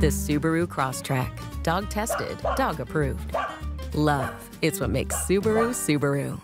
The Subaru Crosstrack. Dog tested, dog approved. Love, it's what makes Subaru Subaru.